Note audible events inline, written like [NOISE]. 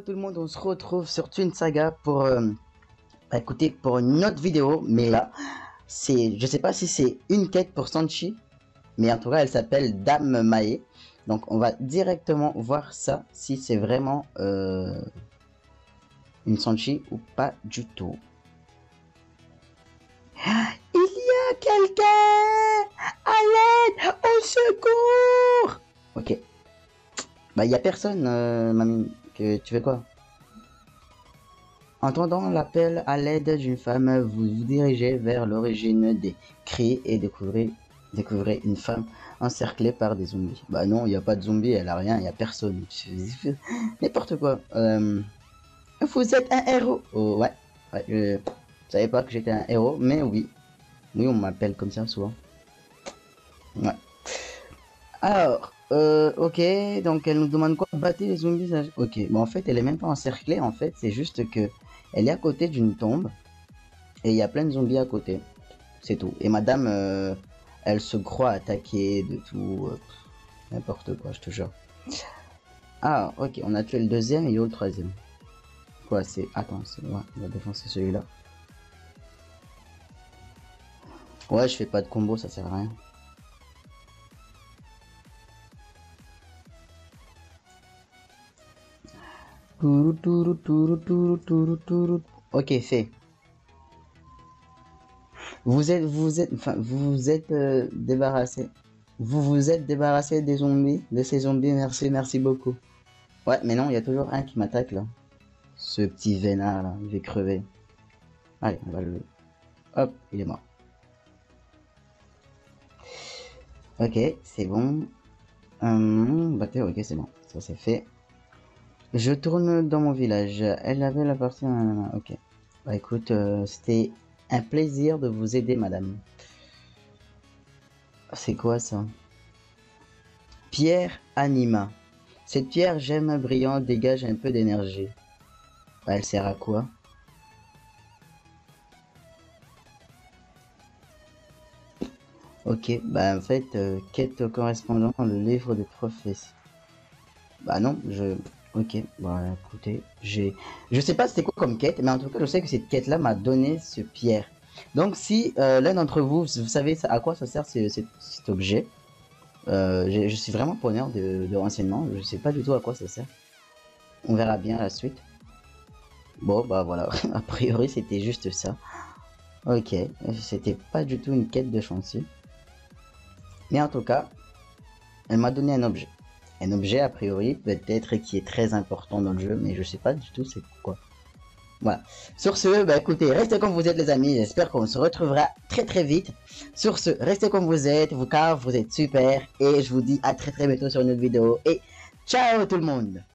Tout le monde, on se retrouve sur Twin Saga pour euh, bah, écoutez pour une autre vidéo, mais là c'est je sais pas si c'est une quête pour Sanchi, mais en tout cas elle s'appelle Dame Mae. Donc on va directement voir ça si c'est vraiment euh, une Sanchi ou pas du tout. Il y a quelqu'un À l'aide Au secours Ok. Bah il a personne, euh, mamie. Que tu fais quoi? Entendant l'appel à l'aide d'une femme, vous vous dirigez vers l'origine des cris et découvrez, découvrez une femme encerclée par des zombies. Bah non, il n'y a pas de zombies, elle a rien, il n'y a personne. [LAUGHS] N'importe quoi. Euh, vous êtes un héros. Oh, ouais, ouais, je savais pas que j'étais un héros, mais oui. Oui, on m'appelle comme ça souvent. Ouais. Alors, euh, ok, donc elle nous demande quoi Battre les zombies. Ok, bon en fait elle est même pas encerclée en fait, c'est juste que elle est à côté d'une tombe et il y a plein de zombies à côté. C'est tout. Et madame, euh, elle se croit attaquée de tout. Euh, n'importe quoi, je te jure. Ah, ok, on a tué le deuxième et il y a le troisième? Quoi, c'est. Attends, c'est. Ouais, on va défoncer celui-là. Ouais, je fais pas de combo, ça sert à rien. Ok, fait. Vous êtes, vous êtes, enfin, vous êtes euh, débarrassé. Vous vous êtes débarrassé des zombies, de ces zombies. Merci, merci beaucoup. Ouais, mais non, il y a toujours un qui m'attaque là. Ce petit vénard là, il va crever. Allez, on va le. Hop, il est mort. Ok, c'est bon. Hum, bah, ok, c'est bon. Ça c'est fait. Je tourne dans mon village. Elle avait la partie... Ok. Bah écoute, euh, c'était un plaisir de vous aider, madame. C'est quoi ça? Pierre anima. Cette pierre j'aime brillante dégage un peu d'énergie. Bah, elle sert à quoi? Ok, bah en fait, euh, quête correspondant le livre de prophéties. Bah non, je... Ok, voilà, bah, écoutez, j'ai... Je sais pas c'était quoi comme quête, mais en tout cas, je sais que cette quête-là m'a donné ce pierre. Donc, si euh, l'un d'entre vous, vous savez à quoi ça sert cet objet, euh, je suis vraiment preneur de, de renseignements, je sais pas du tout à quoi ça sert. On verra bien la suite. Bon, bah voilà, [LAUGHS] a priori, c'était juste ça. Ok, c'était pas du tout une quête de chantier. Mais en tout cas, elle m'a donné un objet un objet a priori peut-être qui est très important dans le jeu, mais je sais pas du tout c'est quoi. Voilà. Sur ce, bah écoutez, restez comme vous êtes les amis, j'espère qu'on se retrouvera très très vite. Sur ce, restez comme vous êtes, vous car vous êtes super, et je vous dis à très très bientôt sur une autre vidéo, et ciao tout le monde